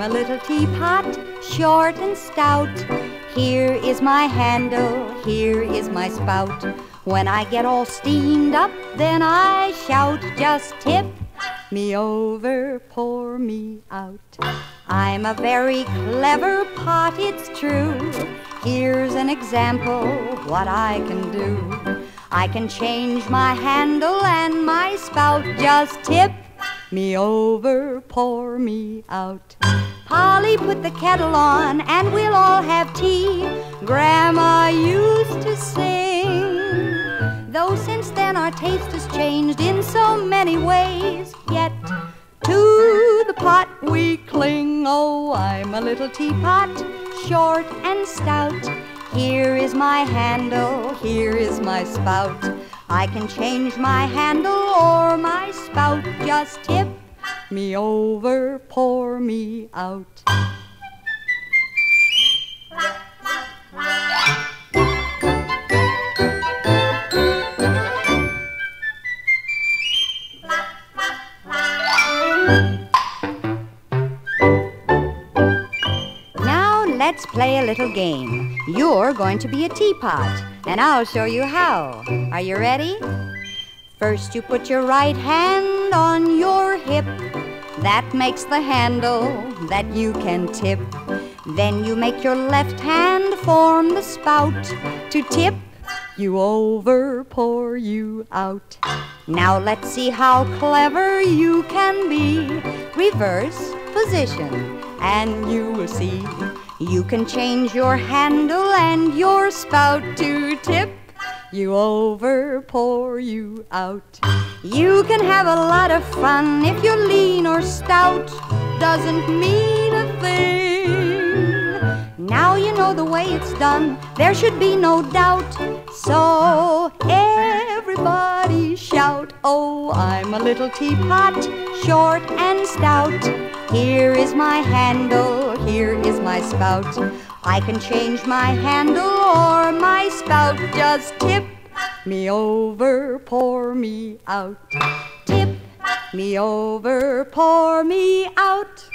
I'm a little teapot, short and stout. Here is my handle, here is my spout. When I get all steamed up, then I shout, just tip me over, pour me out. I'm a very clever pot, it's true. Here's an example what I can do. I can change my handle and my spout, just tip me over, pour me out. Polly, put the kettle on and we'll all have tea. Grandma used to sing. Though since then our taste has changed in so many ways, yet to the pot we cling. Oh, I'm a little teapot, short and stout. Here is my handle, here is my spout. I can change my handle or my spout. Just tip me over, pour me out. Now let's play a little game. You're going to be a teapot, and I'll show you how. Are you ready? First, you put your right hand on your hip. That makes the handle that you can tip. Then you make your left hand form the spout to tip you over, pour you out. Now let's see how clever you can be. Reverse position, and you will see you can change your handle and your spout to tip you over, pour you out. You can have a lot of fun if you're lean or stout. Doesn't mean a thing. Now you know the way it's done, there should be no doubt. So everybody shout, Oh, I'm a little teapot, short and stout. Here is my handle, here is my spout. I can change my handle or my spout. Just tip me over, pour me out. Tip me over, pour me out.